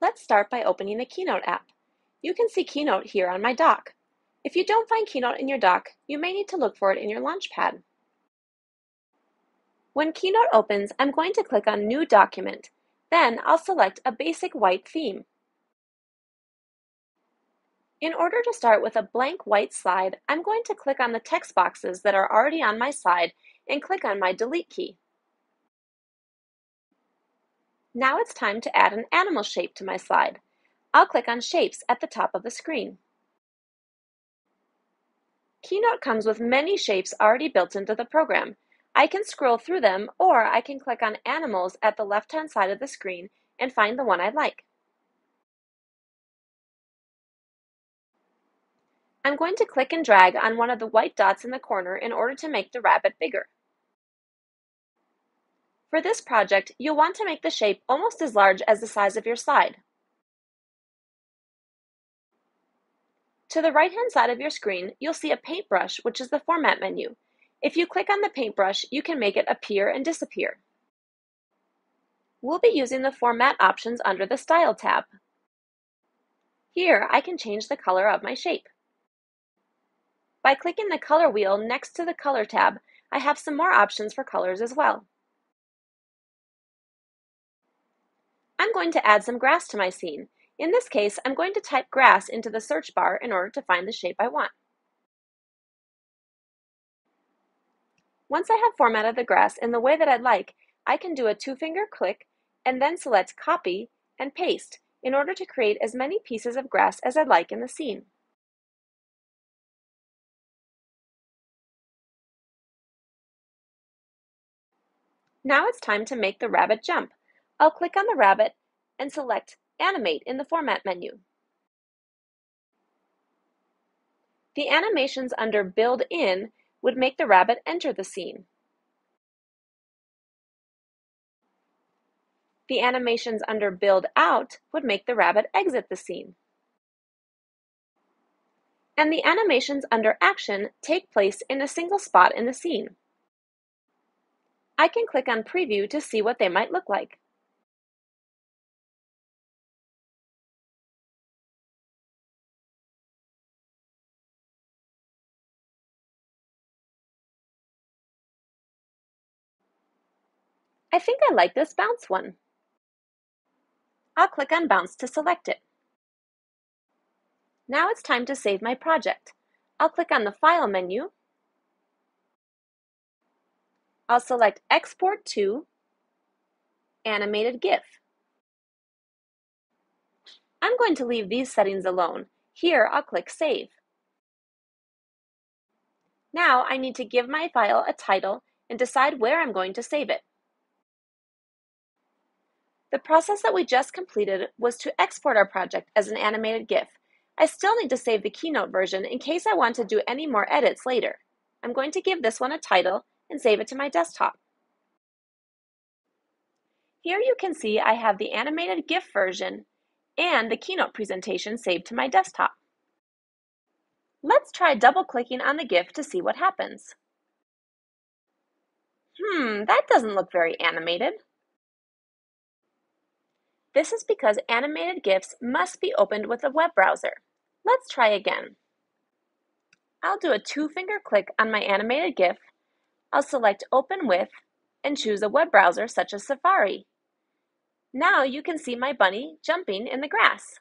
Let's start by opening the Keynote app. You can see Keynote here on my dock. If you don't find Keynote in your dock, you may need to look for it in your Launchpad. When Keynote opens, I'm going to click on New Document. Then I'll select a basic white theme. In order to start with a blank white slide, I'm going to click on the text boxes that are already on my slide and click on my Delete key. Now it's time to add an animal shape to my slide. I'll click on Shapes at the top of the screen. Keynote comes with many shapes already built into the program. I can scroll through them or I can click on Animals at the left-hand side of the screen and find the one I like. I'm going to click and drag on one of the white dots in the corner in order to make the rabbit bigger. For this project, you'll want to make the shape almost as large as the size of your slide. To the right-hand side of your screen, you'll see a paintbrush, which is the Format menu. If you click on the paintbrush, you can make it appear and disappear. We'll be using the Format options under the Style tab. Here, I can change the color of my shape. By clicking the color wheel next to the Color tab, I have some more options for colors as well. I'm going to add some grass to my scene. In this case, I'm going to type grass into the search bar in order to find the shape I want. Once I have formatted the grass in the way that I'd like, I can do a two-finger click and then select Copy and Paste in order to create as many pieces of grass as I'd like in the scene. Now it's time to make the rabbit jump. I'll click on the rabbit and select Animate in the Format menu. The animations under Build In would make the rabbit enter the scene. The animations under Build Out would make the rabbit exit the scene. And the animations under Action take place in a single spot in the scene. I can click on Preview to see what they might look like. I think I like this bounce one. I'll click on Bounce to select it. Now it's time to save my project. I'll click on the File menu I'll select Export to Animated GIF. I'm going to leave these settings alone. Here, I'll click Save. Now I need to give my file a title and decide where I'm going to save it. The process that we just completed was to export our project as an animated GIF. I still need to save the Keynote version in case I want to do any more edits later. I'm going to give this one a title and save it to my desktop. Here you can see I have the animated GIF version and the Keynote presentation saved to my desktop. Let's try double-clicking on the GIF to see what happens. Hmm, that doesn't look very animated. This is because animated GIFs must be opened with a web browser. Let's try again. I'll do a two-finger click on my animated GIF I'll select Open With and choose a web browser such as Safari. Now you can see my bunny jumping in the grass.